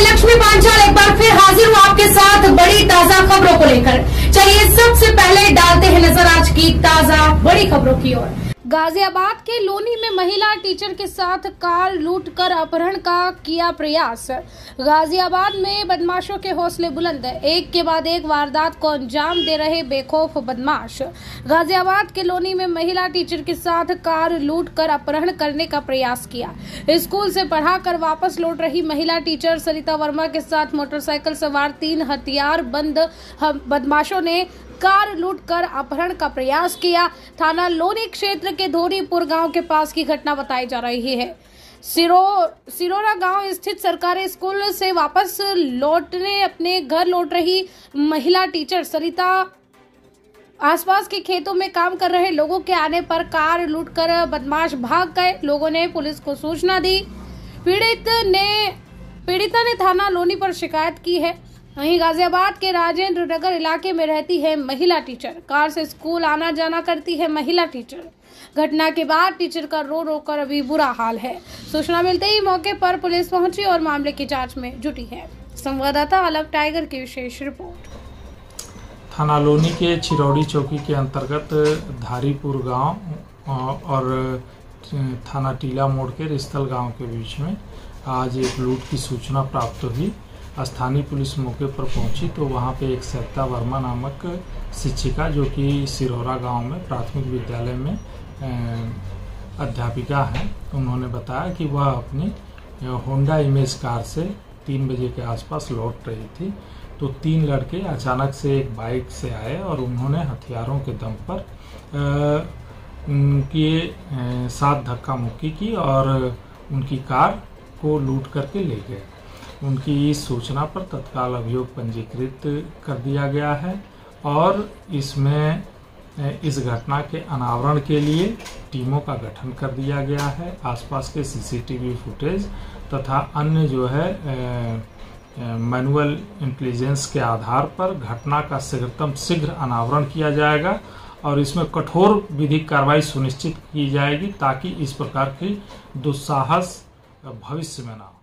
मैं लक्ष्मी पांचाल एक बार फिर हाजिर हूँ आपके साथ बड़ी ताज़ा खबरों को लेकर। चलिए सबसे पहले डालते हैं नज़र आज की ताज़ा बड़ी खबरों की ओर। गाजियाबाद के लोनी में महिला टीचर के साथ कार लूटकर अपहरण का किया प्रयास। गाजियाबाद में बदमाशों के हौसले बुलंद। एक के बाद एक वारदात को अंजाम दे रहे बेखौफ बदमाश। गाजियाबाद के लोनी में महिला टीचर के साथ कार लूटकर अपहरण करने का प्रयास किया। स्कूल से पढ़ाकर वापस लौट रही महिला टीचर सरिता वर्मा के साथ मोटरसाइकिल सवार तीन हथियार बंद। बदमाशों ने कार लूटकर अपहरण का प्रयास किया। थाना लोनी क्षेत्र के धोरीपुर गाँव के पास की घटना बताई जा रही है। सिरो, सिरोरा गाँव स्थित सरकारी स्कूल से वापस लौटने, अपने घर लौट रही महिला टीचर सरिता। आसपास के खेतों में काम कर रहे लोगों के आने पर कार लूटकर बदमाश भाग गए। लोगों ने पुलिस को सूचना दी। पीड़ित ने, पीड़िता ने थाना लोनी पर शिकायत की है। वहीं गाजियाबाद के राजेंद्र नगर इलाके में रहती है महिला टीचर। कार से स्कूल आना जाना करती है महिला टीचर। घटना के बाद टीचर का रो रो कर अभी बुरा हाल है। सूचना मिलते ही मौके पर पुलिस पहुँची और मामले की जाँच में जुटी है। संवाददाता अलग टाइगर की विशेष रिपोर्ट। थाना लोनी के चिरौड़ी चौकी के अंतर्गत धारीपुर गाँव और थाना टीला मोड़ के रिस्तल गाँव के बीच में आज एक लूट की सूचना प्राप्त हुई। स्थानीय पुलिस मौके पर पहुँची तो वहाँ पे एक सत्ता वर्मा नामक शिक्षिका जो कि सिरोरा गाँव में प्राथमिक विद्यालय में अध्यापिका हैं। उन्होंने बताया कि वह अपनी होंडा इमेज कार से तीन बजे के आसपास लौट रही थी। तो तीन लड़के अचानक से एक बाइक से आए और उन्होंने हथियारों के दम पर उनके साथ धक्का मुक्की की और उनकी कार को लूट करके ले गए। उनकी इस सूचना पर तत्काल अभियोग पंजीकृत कर दिया गया है और इसमें इस घटना के अनावरण के लिए टीमों का गठन कर दिया गया है। आसपास के सीसीटीवी फुटेज तथा अन्य जो है मैनुअल इंटेलिजेंस के आधार पर घटना का शीघ्रतम शीघ्र अनावरण किया जाएगा और इसमें कठोर विधिक कार्रवाई सुनिश्चित की जाएगी ताकि इस प्रकार की दुस्साहस भविष्य में ना हो।